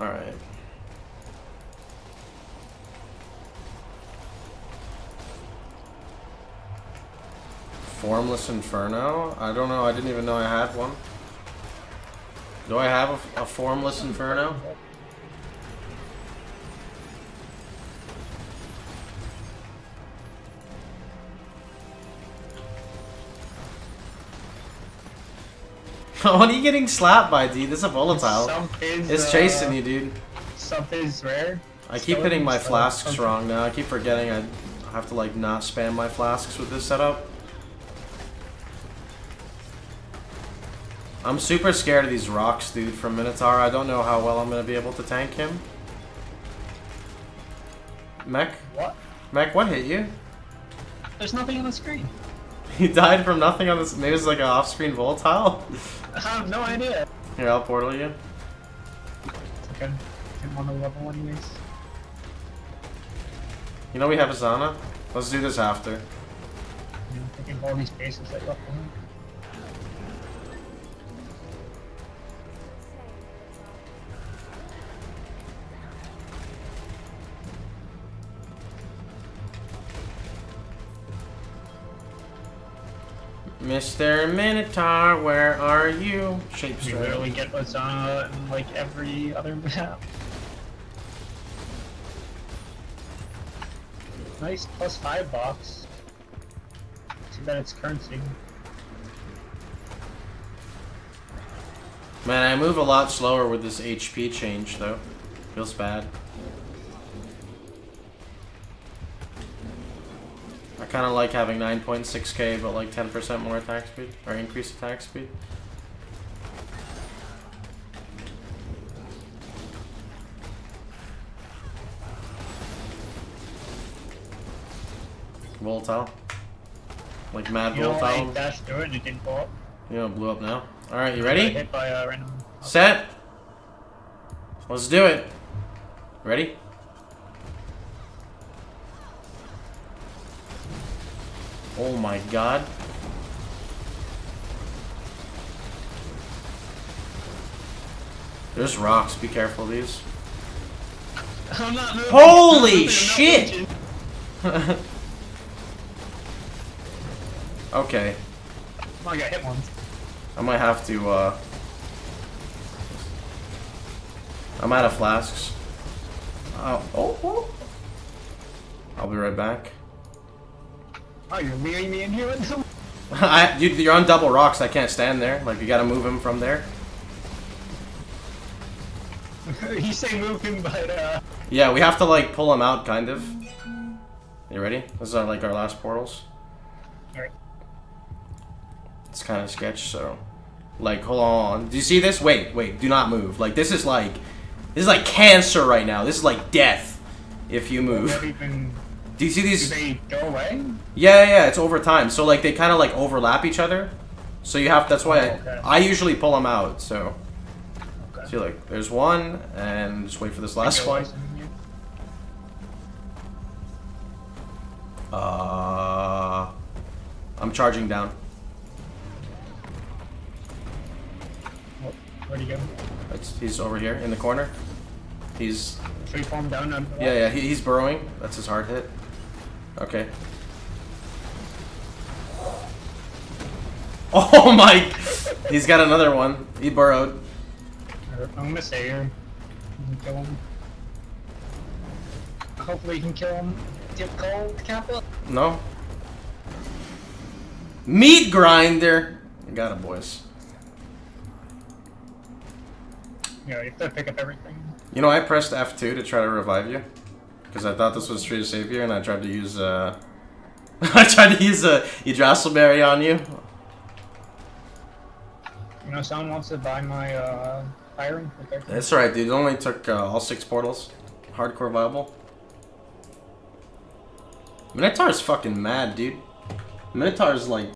Alright. Formless Inferno? I don't know, I didn't even know I had one. Do I have a, a Formless Inferno? what are you getting slapped by, dude? This is a volatile. is, it's uh, chasing you, dude. Something's rare. I keep hitting my uh, flasks something. wrong now. I keep forgetting I have to like not spam my flasks with this setup. I'm super scared of these rocks, dude, from Minotaur. I don't know how well I'm gonna be able to tank him. Mech? What? Mech, what hit you? There's nothing on the screen. He died from nothing on this. Maybe it's like an off-screen volatile. I have no idea. Here, I'll portal you. Okay. I'm on the level anyways. You know we have a Zana? Let's do this after. I'm taking all these bases that left behind. Mr. Minotaur, where are you? Shape You literally get Lasana in uh, like every other map. Nice plus five box. Too bad it's currency. Man, I move a lot slower with this HP change, though. Feels bad. Kind of like having 9.6k, but like 10% more attack speed, or increased attack speed. Volatile. Like mad You know, volatile. dashed through it and it didn't. You know, it blew up now. Alright, you ready? hit by a random. Set. Let's do it. Ready? Oh my god. There's rocks, be careful of these. I'm not moving. Holy shit! okay. I got hit once. I might have to, uh... I'm out of flasks. Oh, oh, oh. I'll be right back. Oh, you're leaving me in here with them? I, you, you're on double rocks. I can't stand there. Like you gotta move him from there. you say move him, but uh. Yeah, we have to like pull him out, kind of. You ready? This is our, like our last portals. Alright. It's kind of sketch. So, like, hold on. Do you see this? Wait, wait. Do not move. Like this is like, this is like cancer right now. This is like death. If you move. Do you see do these? they go away? Yeah, yeah, yeah. It's over time. So like they kind of like overlap each other. So you have. That's why Oh, okay. I, I usually pull them out. So. Okay. See, like, there's one, and just wait for this last one. Uh, I'm charging down. Where'd he go? It's, he's over here in the corner. He's farm down yeah, yeah. He, he's burrowing. That's his hard hit. Okay. Oh my! He's got another one. He burrowed. I'm gonna stay here. Kill him. Hopefully you can kill him. Get cold, Kappa. No. Meat grinder. Got it, boys. Yeah, you have to pick up everything. You know, I pressed F2 to try to revive you. Because I thought this was Tree of Savior, and I tried to use, uh... I tried to use a Yggdrasilberry on you. You know, someone wants to buy my uh, 13. That's alright, dude. It only took uh, all six portals. Hardcore viable. Minotaur's fucking mad, dude. Minotaur's like